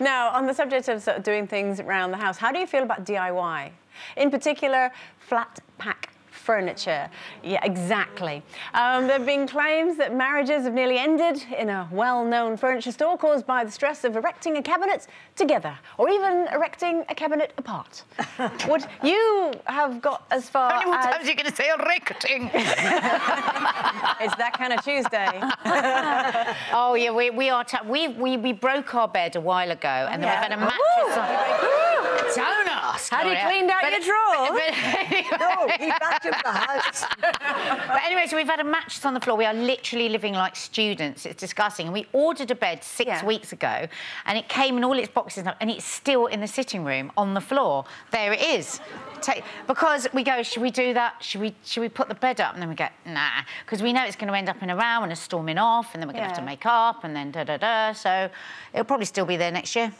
now, on the subject of, sort of doing things around the house, how do you feel about DIY? In particular, flat pack furniture. Yeah, exactly. Um, there have been claims that marriages have nearly ended in a well-known furniture store caused by the stress of erecting a cabinet together, or even erecting a cabinet apart. Would you have got as far How many more as... times are you going to say erecting? it's that kind of Tuesday. oh yeah, we, we are. we, we we broke our bed a while ago, and then Yeah. we've had a mattress. On. Don't ask. Had you Gloria. cleaned out But- your drawers? but anyway- No, he vacuumed the house. But anyway, so we've had a mattress on the floor. We are literally living like students. It's disgusting. And we ordered a bed six Yeah. weeks ago, and it came in all its boxes, and it's still in the sitting room on the floor. There it is. Ta- because we go, should we do that? Should we should we put the bed up? And then we go, nah, because we know it's going to end up in a row and a storming off, and then we're going to have to make up, and then da da da. So it'll probably still be there next year.